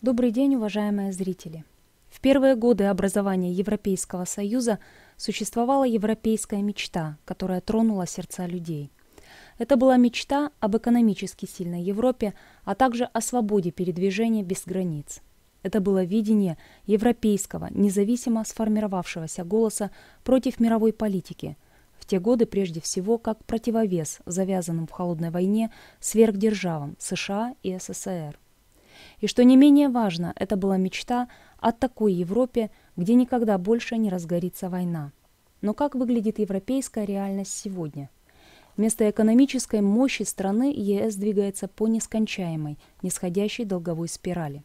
Добрый день, уважаемые зрители! В первые годы образования Европейского Союза существовала европейская мечта, которая тронула сердца людей. Это была мечта об экономически сильной Европе, а также о свободе передвижения без границ. Это было видение европейского, независимо сформировавшегося голоса против мировой политики, в те годы прежде всего как противовес завязанным в холодной войне сверхдержавам США и СССР. И что не менее важно, это была мечта о такой Европе, где никогда больше не разгорится война. Но как выглядит европейская реальность сегодня? Вместо экономической мощи страны ЕС двигается по нескончаемой, нисходящей долговой спирали.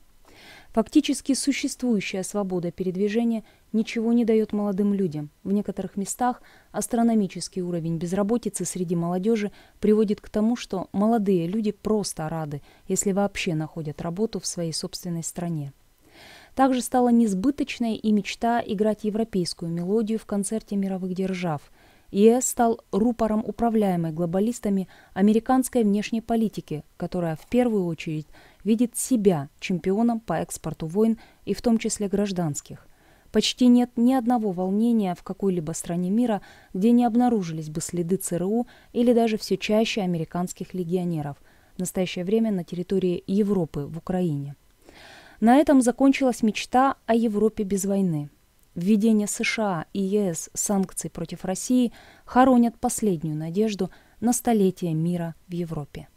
Фактически существующая свобода передвижения ничего не дает молодым людям. В некоторых местах астрономический уровень безработицы среди молодежи приводит к тому, что молодые люди просто рады, если вообще находят работу в своей собственной стране. Также стала несбыточной и мечта играть европейскую мелодию в концерте мировых держав. ЕС стал рупором управляемой глобалистами американской внешней политики, которая в первую очередь – видит себя чемпионом по экспорту войн и в том числе гражданских. Почти нет ни одного волнения в какой-либо стране мира, где не обнаружились бы следы ЦРУ или даже все чаще американских легионеров, в настоящее время на территории Европы, в Украине. На этом закончилась мечта о Европе без войны. Введение США и ЕС санкций против России хоронят последнюю надежду на столетие мира в Европе.